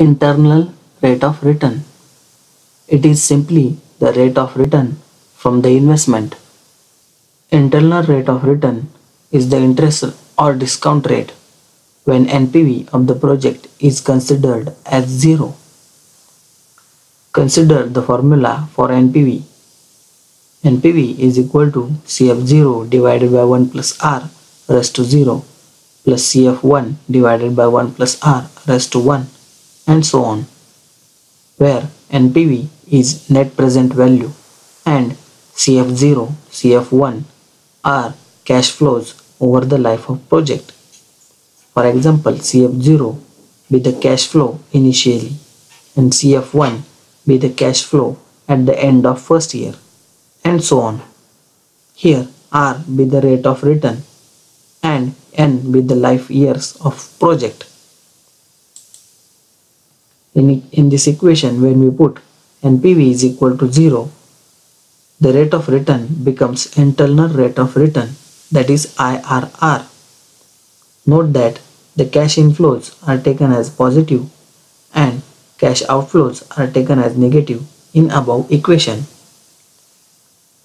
Internal rate of return. It is simply the rate of return from the investment. Internal rate of return is the interest or discount rate when NPV of the project is considered as zero. Consider the formula for NPV. NPV is equal to CF0 divided by 1 plus R raised to 0 plus CF1 divided by 1 plus R raised to 1 and so on, where NPV is net present value and CF0, CF1 are cash flows over the life of project. For example, CF0 be the cash flow initially and CF1 be the cash flow at the end of first year and so on. Here R be the rate of return and N be the life years of project. In, in this equation, when we put NPV is equal to 0, the rate of return becomes internal rate of return that is IRR. Note that the cash inflows are taken as positive and cash outflows are taken as negative in above equation.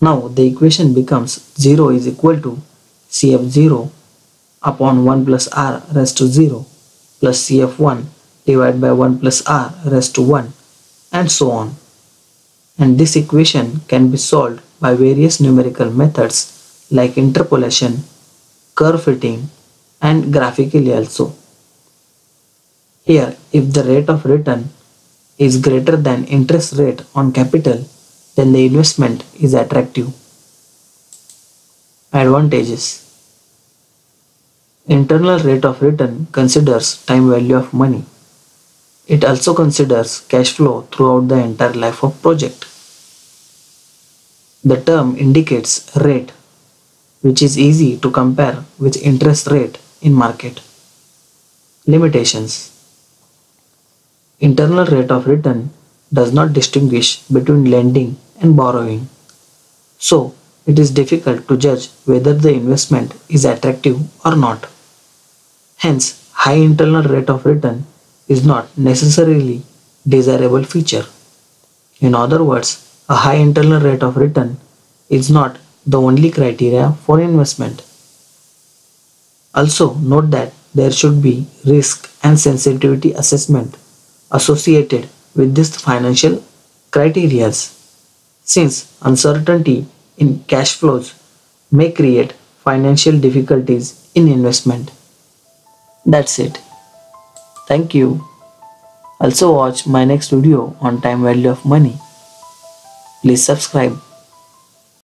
Now the equation becomes 0 is equal to CF0 upon 1 plus R raised to 0 plus CF1 divided by 1 plus r raised to 1 and so on. And this equation can be solved by various numerical methods like interpolation, curve fitting and graphically also. Here if the rate of return is greater than interest rate on capital then the investment is attractive. Advantages Internal rate of return considers time value of money. It also considers cash flow throughout the entire life of project. The term indicates rate which is easy to compare with interest rate in market. Limitations Internal rate of return does not distinguish between lending and borrowing. So, it is difficult to judge whether the investment is attractive or not. Hence, high internal rate of return is not necessarily desirable feature. In other words, a high internal rate of return is not the only criteria for investment. Also note that there should be risk and sensitivity assessment associated with these financial criteria since uncertainty in cash flows may create financial difficulties in investment. That's it. Thank you. Also watch my next video on time value of money. Please subscribe.